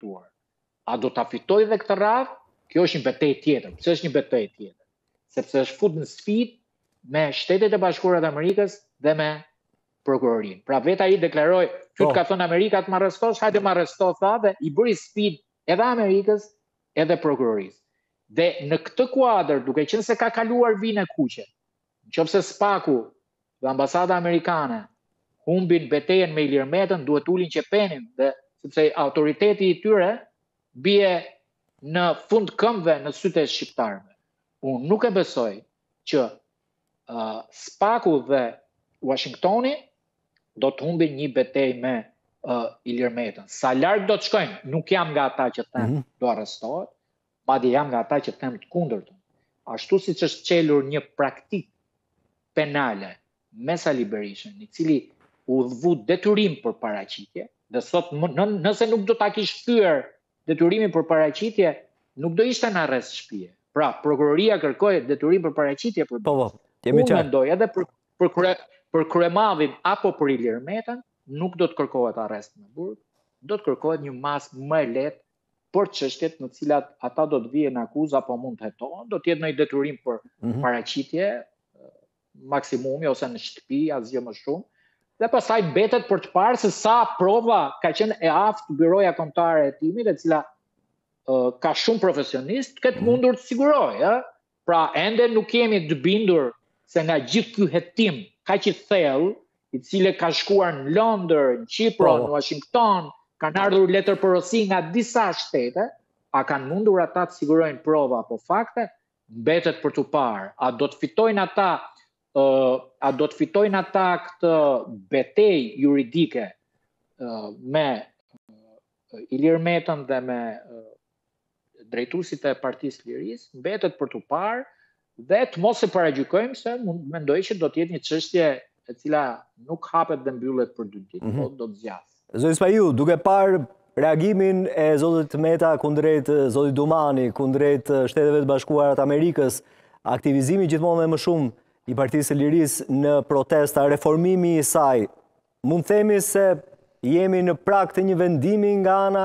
tuar. A do ta fitojë dhe këtë radhë? Kjo është një betejë tjetër. Pse është një betejë tjetër? Sepse është futur në sfidë me Shtetet e Bashkuara të Amerikës dhe me prokurorinë. Pra vetë ai deklaroi, "Ty të ka thënë Amerika të më arrestosh, hajde më arresto", tha dhe i bëri sfidë edhe Amerikës, edhe prokurorisë. Dhe në këtë kuadër, duke qenë se ka kaluar vijën e kuqe, nëse SPAK-u dhe ambasada amerikane humbin betejën me Ilir Metën, duhet të ulin qepenin dhe sepse autoriteti i tyre bie në fund të këmbëve në sytë e shqiptarëve. Unë nuk e besoj që uh, SPAK-u dhe Washingtoni do të humbin një betejë me uh, Ilir Metën. Sa larg do të shkojnë? Nuk jam nga ata që them mm -hmm. do arrestohet, Madje jam nga ata që them të kundërtën. Ashtu siç është çelur një praktikë penale me Sali Berishën, të cilit iu dha detyrim për paraqitje, dhe sot nëse nuk do ta kish thyer detyrimin për paraqitje, nuk do ishte në arrest shtëpie. Pra, prokuroria kërkoi detyrim për paraqitje për Po, po. Jemi qartë. Unë mendoj edhe për për kre, për kryemadhin apo për Ilir Metën, nuk do të kërkohet arrest në burg, do të kërkohet një masë më e lehtë për çështjet në të cilat ata do të vihen në akuzë apo mund të hetohen, do të jetë ndonjë detyrim për mm -hmm. paraqitje maksimumi ose në shtëpi asgjë më shumë. Dhe pastaj mbetet për të parë se sa prova ka qenë e aftë byroja kombëtare e hetimit, e cila uh, ka shumë profesionistë, të ketë mm -hmm. mundur të sigurojë, ëh, Pra ende nuk jemi të bindur se nga gjithë ky hetim kaq i thellë, i cili ka shkuar në Londër, në Qipro, po. në Washington, kanë ardhur letërporosi nga disa shtete, a kanë mundur ata të sigurojnë prova apo fakte, mbetet për t'u parë. A do të fitojnë ata uh, a do të fitojnë ata këtë betejë juridike uh, me uh, Ilir Metën dhe me uh, drejtuesit e Partisë së Lirisë, mbetet për t'u parë dhe të mos e paragjykojmë se mendoj që do të jetë një çështje e cila nuk hapet dhe mbyllet për dy ditë, mm -hmm. do të zgjasë. Zoti Spahiu, duke parë reagimin e zotit Meta kundrejt zotit Dumani, kundrejt Shteteve të Bashkuara të Amerikës, aktivizimi gjithmonë dhe më shumë i Partisë së Lirisë në protesta, reformimi i saj, mund të themi se jemi në prag të një vendimi nga ana